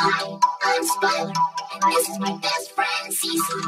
Hi, I'm Spyler, and this is my best friend Cece.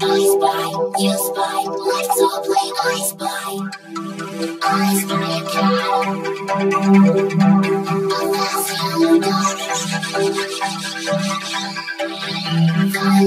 I spy, you spy, let's all play I spy. I spy a cow, a fast yellow dog. Fun